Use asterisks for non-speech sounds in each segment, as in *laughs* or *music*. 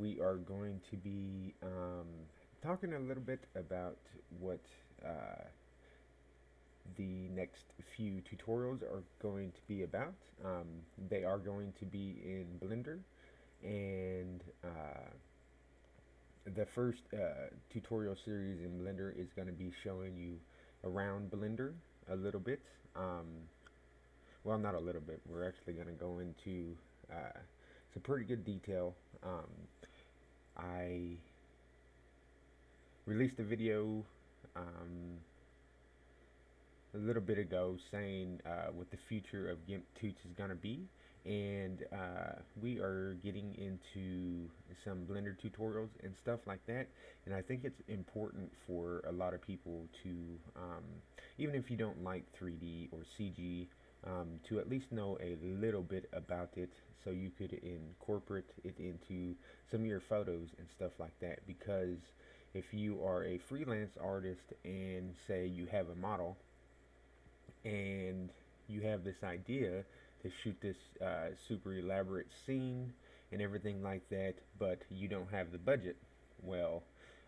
we are going to be um, talking a little bit about what uh, the next few tutorials are going to be about. Um, they are going to be in Blender and uh, the first uh, tutorial series in Blender is going to be showing you around Blender a little bit. Um, well, not a little bit. We're actually going to go into uh, some pretty good detail. Um, I released a video um, a little bit ago saying uh, what the future of GIMP Toots is going to be. And uh, we are getting into some blender tutorials and stuff like that. And I think it's important for a lot of people to um, even if you don't like 3d or CG um, to at least know a little bit about it so you could incorporate it into some of your photos and stuff like that because if you are a freelance artist and say you have a model and you have this idea to shoot this uh, super elaborate scene and everything like that, but you don't have the budget. Well,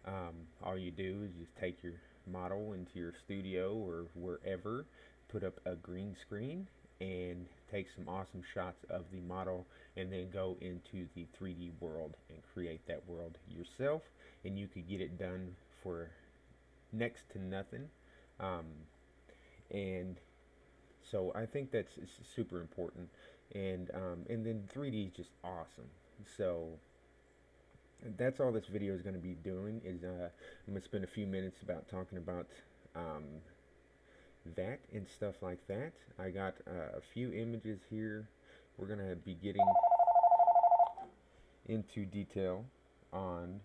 um, all you do is just take your model into your studio or wherever, put up a green screen, and take some awesome shots of the model, and then go into the 3D world and create that world yourself. And you could get it done for next to nothing. Um, and so I think that's super important. And um, and then 3D is just awesome. So that's all this video is going to be doing. Is uh, I'm going to spend a few minutes about talking about um, that and stuff like that. I got uh, a few images here. We're going to be getting into detail on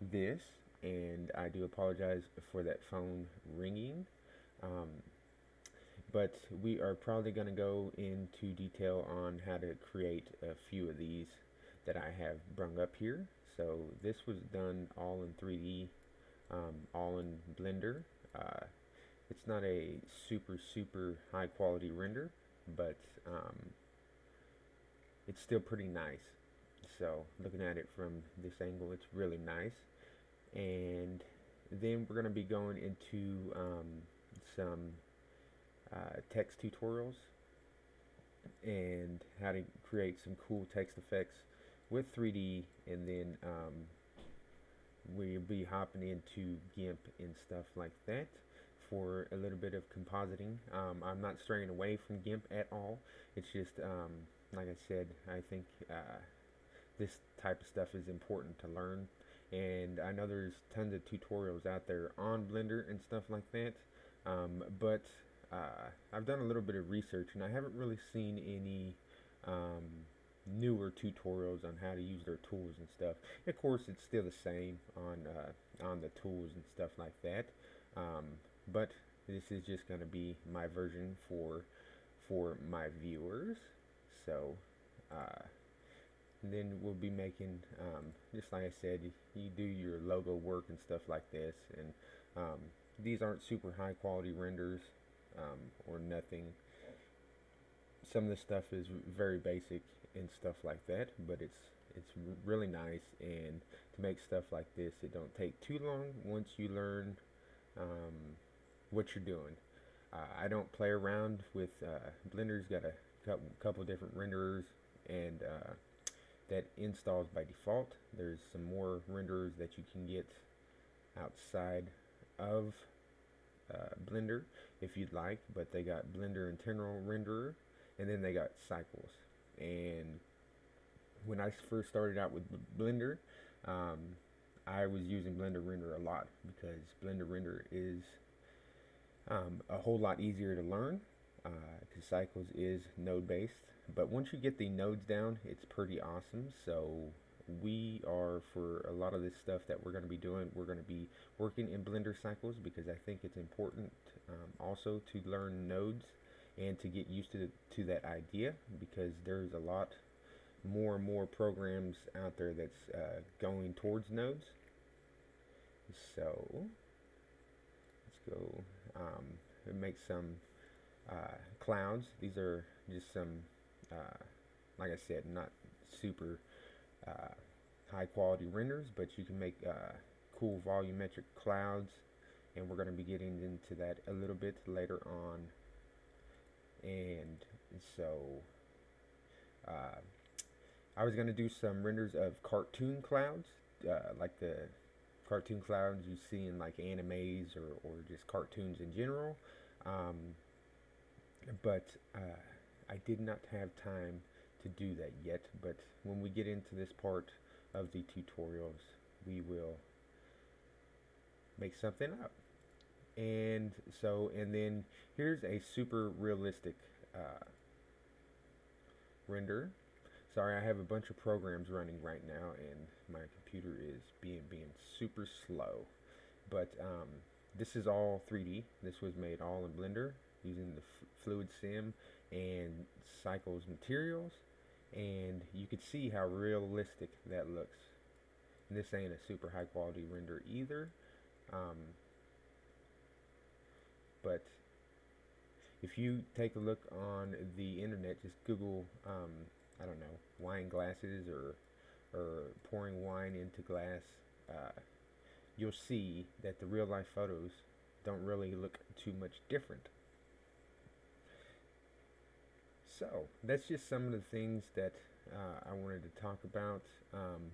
this and I do apologize for that phone ringing. Um, but we are probably going to go into detail on how to create a few of these that I have brung up here. So this was done all in 3D, um, all in Blender. Uh, it's not a super, super high quality render, but um, it's still pretty nice. So looking at it from this angle, it's really nice. And then we're going to be going into um, some uh, text tutorials and how to create some cool text effects with 3D and then um, we'll be hopping into GIMP and stuff like that for a little bit of compositing. Um, I'm not straying away from GIMP at all. It's just, um, like I said, I think uh, this type of stuff is important to learn. And I know there's tons of tutorials out there on Blender and stuff like that. Um, but uh, I've done a little bit of research and I haven't really seen any um, newer tutorials on how to use their tools and stuff. Of course, it's still the same on uh, on the tools and stuff like that. Um, but this is just going to be my version for for my viewers. So uh, then we'll be making um, just like I said, you, do your logo work and stuff like this, and um, these aren't super high quality renders um, or nothing. Some of the stuff is very basic and stuff like that, but it's it's really nice. And to make stuff like this, it don't take too long once you learn um, what you're doing. Uh, I don't play around with uh, Blender's got a couple different renderers and uh, that installs by default. There's some more renderers that you can get outside of uh, Blender if you'd like, but they got Blender Internal Renderer, and then they got Cycles. And when I first started out with Blender, um, I was using Blender Render a lot because Blender Render is um, a whole lot easier to learn because uh, Cycles is node based. But once you get the nodes down, it's pretty awesome. So we are for a lot of this stuff that we're going to be doing we're going to be working in blender cycles because I think it's important um, also to learn nodes and to get used to to that idea because there's a lot more and more programs out there that's uh, going towards nodes so let's go um, make some uh, clouds these are just some uh, like I said not super uh, high quality renders, but you can make uh, cool volumetric clouds, and we're going to be getting into that a little bit later on. And so, uh, I was going to do some renders of cartoon clouds, uh, like the cartoon clouds you see in like animes or, or just cartoons in general. Um, but uh, I did not have time to do that yet. But when we get into this part of the tutorials, we will make something up. And so, and then here's a super realistic uh, render. Sorry, I have a bunch of programs running right now, and my computer is being being super slow. But um, this is all 3D. This was made all in Blender using the Fluid Sim and Cycles materials, and you can see how realistic that looks. And this ain't a super high quality render either. Um, but if you take a look on the internet, just Google, um, I don't know, wine glasses or or pouring wine into glass, uh, you'll see that the real life photos don't really look too much different. So that's just some of the things that uh, I wanted to talk about. Um,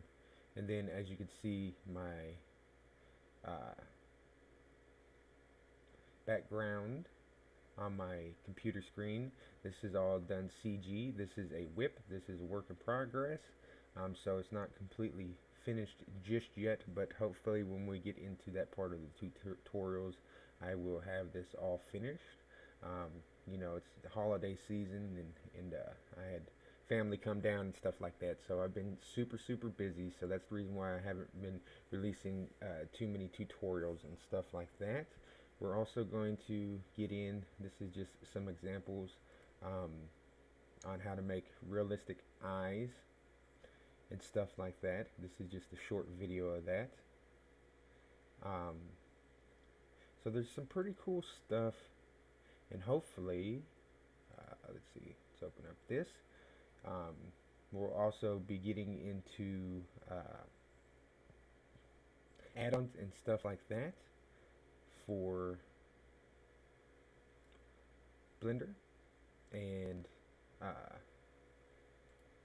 and then as you can see, my uh, background on my computer screen. This is all done CG. This is a whip. This is a work in progress. Um, so it's not completely finished just yet, but hopefully when we get into that part of the tutorials, I will have this all finished. Um, you know, it's the holiday season, and, and uh, I had family come down and stuff like that. So I've been super, super busy. So that's the reason why I haven't been releasing uh, too many tutorials and stuff like that. We're also going to get in, this is just some examples um, on how to make realistic eyes and stuff like that. This is just a short video of that. Um, so there's some pretty cool stuff and hopefully, uh, let's see, let's open up this. Um, we'll also be getting into uh, add-ons and stuff like that for Blender. And uh,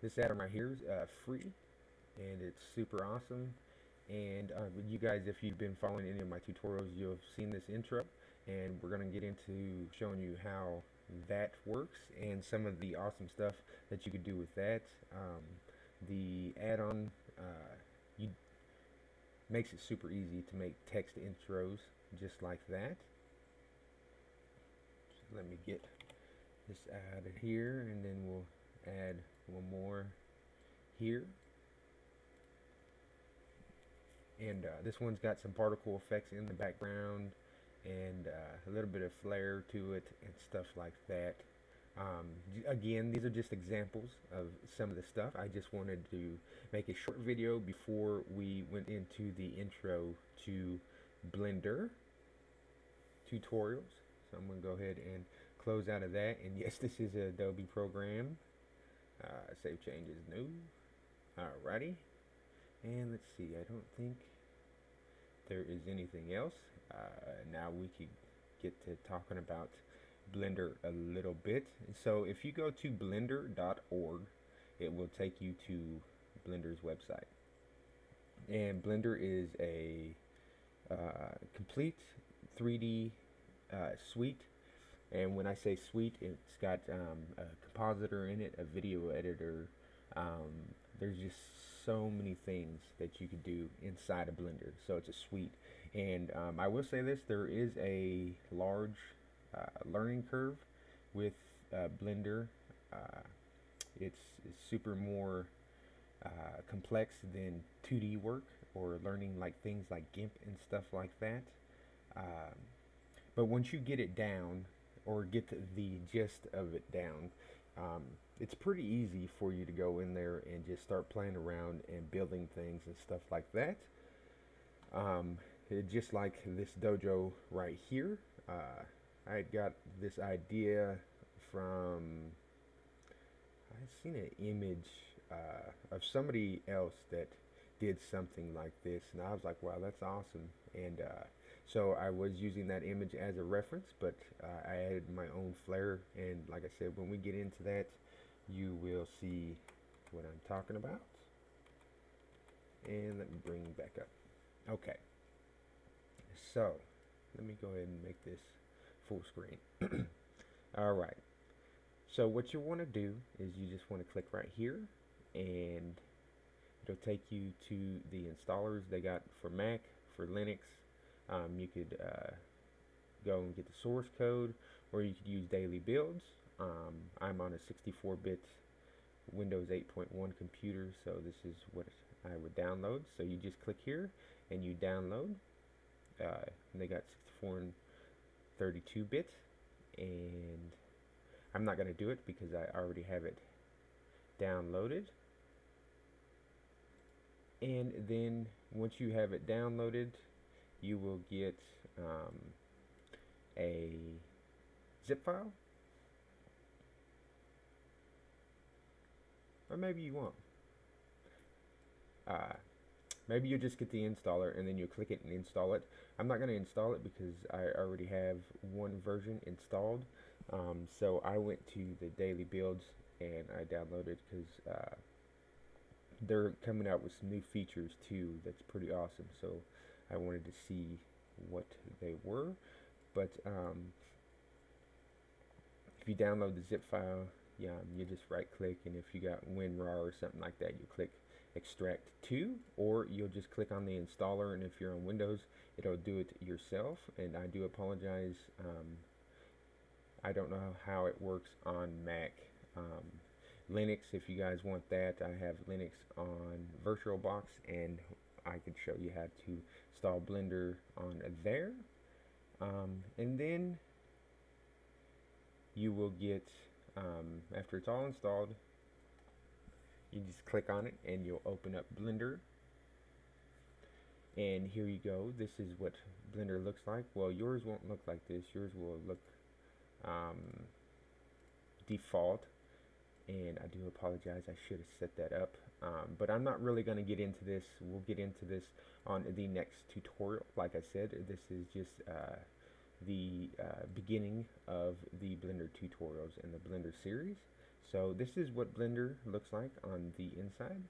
this add-on right here is uh, free. And it's super awesome. And uh, you guys if you've been following any of my tutorials you'll have seen this intro. And we're going to get into showing you how that works and some of the awesome stuff that you could do with that. Um, the add-on uh, you makes it super easy to make text intros just like that. So let me get this added here and then we'll add one more here. And uh, this one's got some particle effects in the background and uh, a little bit of flair to it and stuff like that um, again these are just examples of some of the stuff. I just wanted to make a short video before we went into the intro to Blender tutorials. So I'm going to go ahead and close out of that. And *laughs* yes this is a Adobe program. Uh, save changes new. Alrighty. And let's see I don't think there is anything else. Uh, now we could get to talking about Blender a little bit so if you go to blender.org it will take you to Blender's website and Blender is a uh, complete 3D uh, suite and when I say suite, it's got um, a compositor in it, a video editor. Um, there's just so many things that you could do inside a Blender. So it's a suite. And um, I will say this, there is a large learning curve with uh, Blender. Uh, it's, it's, super more uh, complex than 2D work or learning like things like GIMP and stuff like that. Um, but once you get it down, or get the gist of it down, um, it's pretty easy for you to go in there and just start playing around and building things and stuff like that. Um, just like this dojo right here, uh, I got this idea from, I've seen an image uh, of somebody else that did something like this. And I was like, wow, that's awesome. And uh, so I was using that image as a reference, but uh, I added my own flair. And like I said, when we get into that, you will see what I'm talking about. And let me bring back up. Okay. So, let me go ahead and make this full screen. *clears throat* All right. So what you want to do is you just want to click right here and it'll take you to the installers they got for Mac, for Linux. Um, you could uh, go and get the source code or you could use daily builds. Um, I'm on a 64-bit Windows 8.1 computer so this is what I would download. So you just click here and you download. Uh, they got 64 and 32 bit and I'm not going to do it because I already have it downloaded. And then once you have it downloaded you will get um, a zip file. Or maybe you won't. Uh, maybe you just get the installer and then you click it and install it. I'm not going to install it because I already have one version installed. Um, so I went to the daily builds and I downloaded because uh, they're coming out with some new features too that's pretty awesome. So I wanted to see what they were. But um, if you download the zip file yeah you just right click and if you got WinRAR or something like that you click extract to or you'll just click on the installer and if you're on Windows it'll do it yourself. And I do apologize um, I don't know how it works on Mac um, Linux. If you guys want that I have Linux on VirtualBox and I can show you how to install Blender on there. Um, and then you will get um, after it's all installed you just click on it and you'll open up Blender. And here you go. This is what Blender looks like. Well yours won't look like this. Yours will look um, default. And I do apologize. I should have set that up. Um, but I'm not really going to get into this. We'll get into this on the next tutorial. Like I said this is just uh, the uh, beginning of the Blender tutorials in the Blender series so this is what Blender looks like on the inside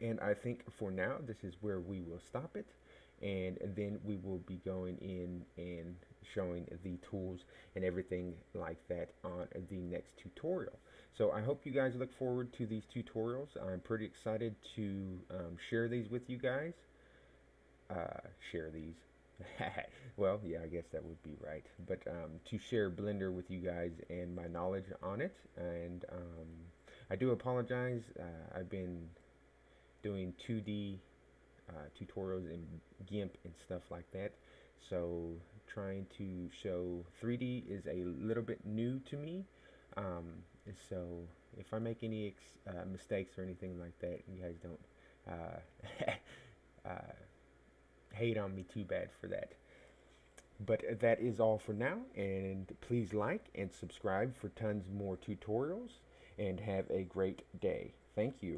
and I think for now this is where we will stop it and then we will be going in and showing the tools and everything like that on the next tutorial. So I hope you guys look forward to these tutorials. I'm pretty excited to um, share these with you guys. Uh, share these. *laughs* well, yeah, I guess that would be right. But um, to share Blender with you guys and my knowledge on it. And um, I do apologize. Uh, I've been doing 2D uh, tutorials in GIMP and stuff like that. So trying to show 3D is a little bit new to me. Um, so if I make any uh, mistakes or anything like that, you guys don't uh, *laughs* uh, hate on me too bad for that. But that is all for now, and please like and subscribe for tons more tutorials, and have a great day. Thank you.